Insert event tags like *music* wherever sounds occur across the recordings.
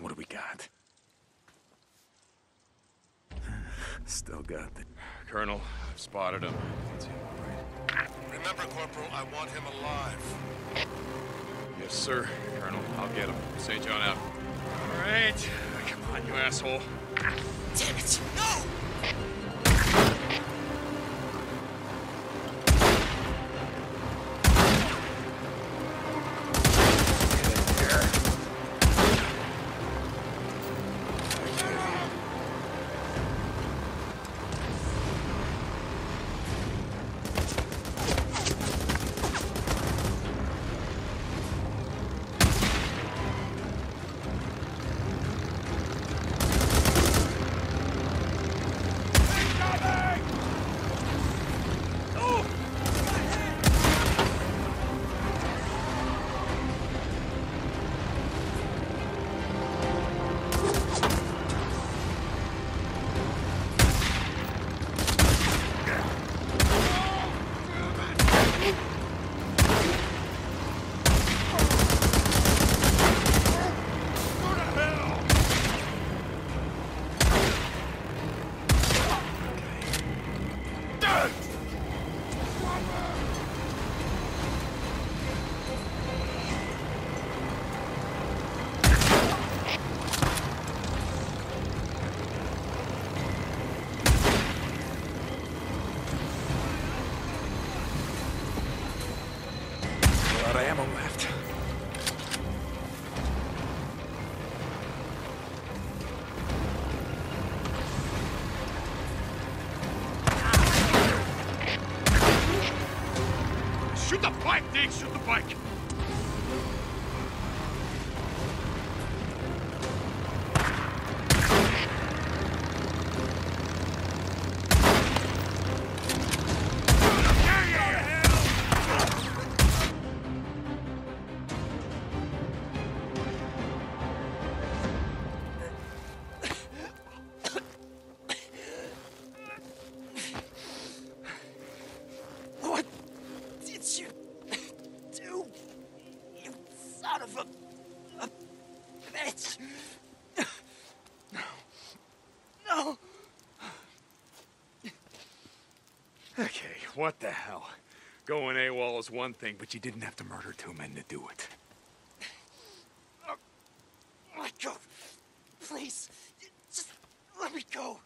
What do we got? *sighs* Still got the... Colonel, I've spotted him. That's him, all right. Remember, Corporal, I want him alive. Yes, sir. Colonel, I'll get him. St. John out. All right. Come on, you asshole. Damn it! No! Ammo left. Shoot the bike, Deke! Shoot the bike! Of a, a bitch! No! Okay, what the hell? Going AWOL is one thing, but you didn't have to murder two men to do it. Oh, let go! Please! Just let me go!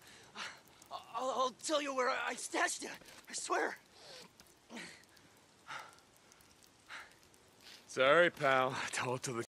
I'll, I'll tell you where I stashed it. I swear. Sorry, pal. *laughs* Tell it to the